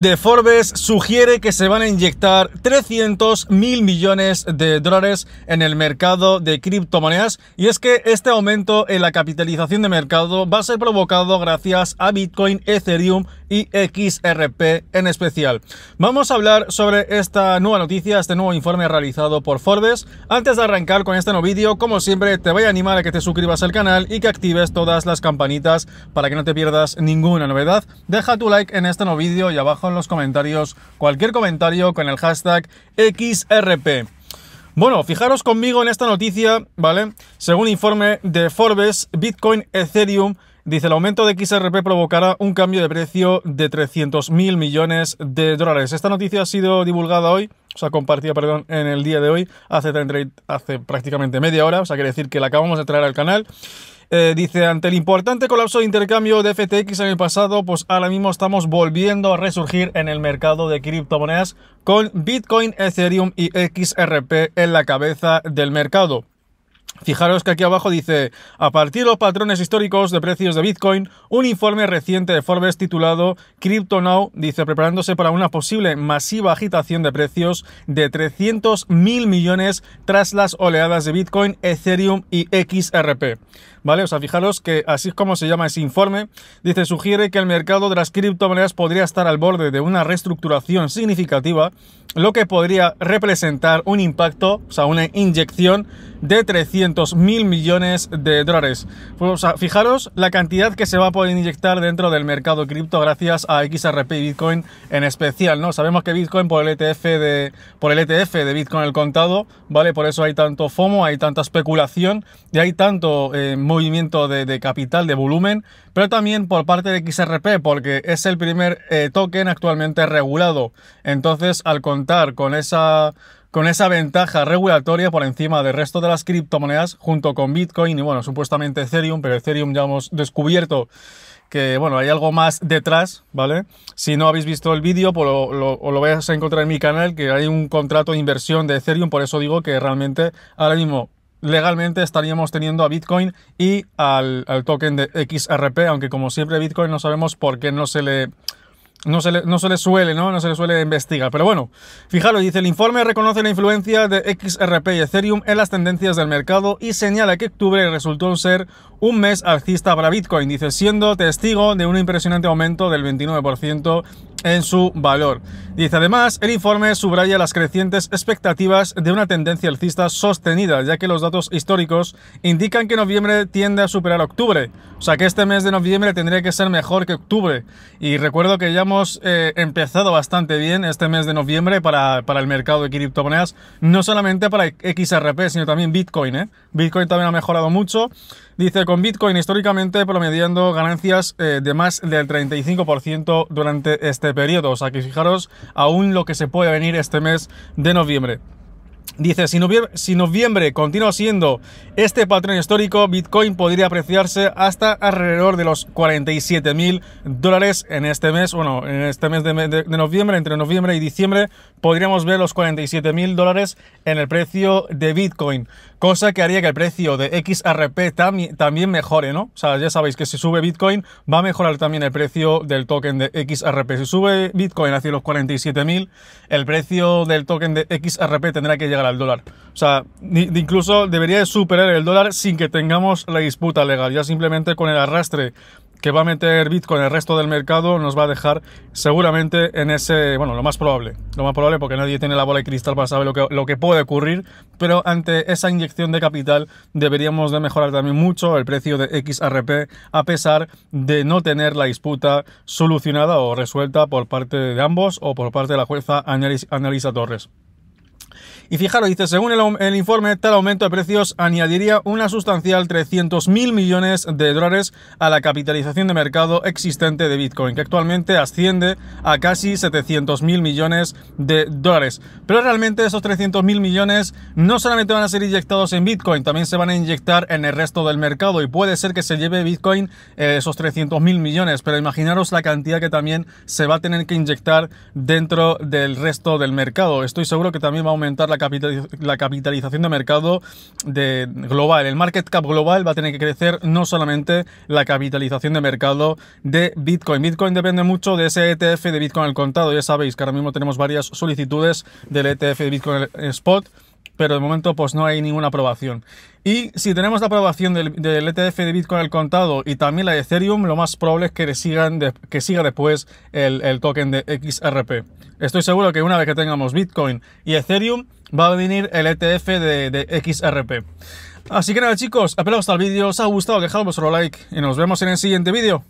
de Forbes sugiere que se van a inyectar 300 mil millones de dólares en el mercado de criptomonedas y es que este aumento en la capitalización de mercado va a ser provocado gracias a Bitcoin, Ethereum y XRP en especial. Vamos a hablar sobre esta nueva noticia, este nuevo informe realizado por Forbes. Antes de arrancar con este nuevo vídeo, como siempre, te voy a animar a que te suscribas al canal y que actives todas las campanitas para que no te pierdas ninguna novedad. Deja tu like en este nuevo vídeo y abajo en los comentarios cualquier comentario con el hashtag XRP. Bueno, fijaros conmigo en esta noticia, ¿vale? Según informe de Forbes, Bitcoin, Ethereum, dice el aumento de XRP provocará un cambio de precio de 300 mil millones de dólares. Esta noticia ha sido divulgada hoy, o sea, compartida, perdón, en el día de hoy, hace, hace prácticamente media hora, o sea, quiere decir que la acabamos de traer al canal. Eh, dice, ante el importante colapso de intercambio de FTX en el pasado, pues ahora mismo estamos volviendo a resurgir en el mercado de criptomonedas con Bitcoin, Ethereum y XRP en la cabeza del mercado. Fijaros que aquí abajo dice, a partir de los patrones históricos de precios de Bitcoin, un informe reciente de Forbes titulado Crypto Now dice preparándose para una posible masiva agitación de precios de 300 mil millones tras las oleadas de Bitcoin, Ethereum y XRP. ¿Vale? O sea, fijaros que así es como se llama ese informe. Dice, sugiere que el mercado de las criptomonedas podría estar al borde de una reestructuración significativa, lo que podría representar un impacto, o sea, una inyección de 300 mil millones de dólares. Pues, sea, fijaros la cantidad que se va a poder inyectar dentro del mercado cripto gracias a XRP y Bitcoin en especial, ¿no? Sabemos que Bitcoin por el ETF de, por el ETF de Bitcoin el contado, ¿vale? Por eso hay tanto FOMO, hay tanta especulación y hay tanto eh, movimiento de, capital, de volumen, pero también por parte de XRP, porque es el primer eh, token actualmente regulado. Entonces, al contar con esa, con esa ventaja regulatoria por encima del resto de las criptomonedas, junto con Bitcoin y, bueno, supuestamente Ethereum, pero Ethereum ya hemos descubierto que bueno, hay algo más detrás, ¿vale? Si no habéis visto el vídeo, pues lo, lo, lo, vais a encontrar en mi canal, que hay un contrato de inversión de Ethereum, por eso digo que realmente ahora mismo legalmente estaríamos teniendo a Bitcoin y al, token de XRP, aunque como siempre Bitcoin no sabemos por qué no se le no se, le, no se le suele, ¿no? No se le suele investigar. Pero bueno, fijaros, dice, el informe reconoce la influencia de XRP y Ethereum en las tendencias del mercado y señala que octubre resultó ser un mes alcista para Bitcoin, dice, siendo testigo de un impresionante aumento del 29% en su valor. Dice además, el informe subraya las crecientes expectativas de una tendencia alcista sostenida, ya que los datos históricos indican que noviembre tiende a superar octubre. O sea que este mes de noviembre tendría que ser mejor que octubre. Y recuerdo que ya hemos eh, empezado bastante bien este mes de noviembre para, para, el mercado de criptomonedas, no solamente para XRP, sino también Bitcoin. ¿eh? Bitcoin también ha mejorado mucho. Dice, con Bitcoin históricamente promediando ganancias eh, de más del 35% durante este periodo. O sea que fijaros aún lo que se puede venir este mes de noviembre. Dice, si noviembre, si noviembre, continúa siendo este patrón histórico, Bitcoin podría apreciarse hasta alrededor de los 47 mil dólares en este mes. Bueno, en este mes de, noviembre, entre noviembre y diciembre, podríamos ver los 47 mil dólares en el precio de Bitcoin. Cosa que haría que el precio de XRP también mejore, ¿no? O sea, ya sabéis que si sube Bitcoin, va a mejorar también el precio del token de XRP. Si sube Bitcoin hacia los 47 mil, el precio del token de XRP tendrá que llegar al dólar. O sea, incluso debería superar el dólar sin que tengamos la disputa legal, ya simplemente con el arrastre que va a meter Bitcoin el resto del mercado nos va a dejar seguramente en ese, bueno, lo más probable, lo más probable porque nadie tiene la bola de cristal para saber lo que, lo que puede ocurrir, pero ante esa inyección de capital deberíamos de mejorar también mucho el precio de XRP a pesar de no tener la disputa solucionada o resuelta por parte de ambos o por parte de la jueza Analisa Torres. Y fijaros, dice, según el, informe, tal aumento de precios añadiría una sustancial 300 mil millones de dólares a la capitalización de mercado existente de Bitcoin, que actualmente asciende a casi 700 mil millones de dólares. Pero realmente esos 300 mil millones no solamente van a ser inyectados en Bitcoin, también se van a inyectar en el resto del mercado y puede ser que se lleve Bitcoin eh, esos 300 mil millones, pero imaginaros la cantidad que también se va a tener que inyectar dentro del resto del mercado. Estoy seguro que también va a aumentar aumentar la, capitalización de mercado global. El market cap global va a tener que crecer no solamente la capitalización de mercado de Bitcoin. Bitcoin depende mucho de ese ETF de Bitcoin al contado. Ya sabéis que ahora mismo tenemos varias solicitudes del ETF de Bitcoin Spot pero de momento pues no hay ninguna aprobación. Y si tenemos la aprobación del, ETF de Bitcoin al contado y también la de Ethereum, lo más probable es que, sigan que siga después el, token de XRP. Estoy seguro que una vez que tengamos Bitcoin y Ethereum, va a venir el ETF de, XRP. Así que nada chicos, espero hasta el vídeo, os ha gustado, dejad vuestro like y nos vemos en el siguiente vídeo.